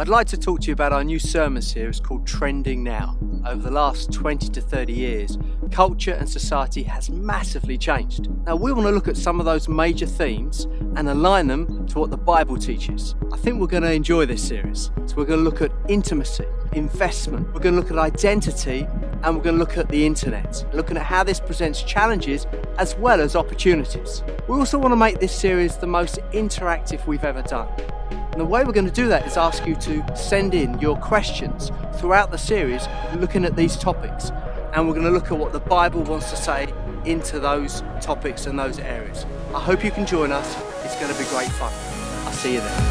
I'd like to talk to you about our new sermon series called Trending Now. Over the last 20 to 30 years, culture and society has massively changed. Now, we want to look at some of those major themes and align them to what the Bible teaches. I think we're going to enjoy this series. So, we're going to look at intimacy, investment, we're going to look at identity, and we're going to look at the internet, looking at how this presents challenges as well as opportunities. We also want to make this series the most interactive we've ever done. And the way we're going to do that is ask you to send in your questions throughout the series looking at these topics. And we're going to look at what the Bible wants to say into those topics and those areas. I hope you can join us. It's going to be great fun. I'll see you there.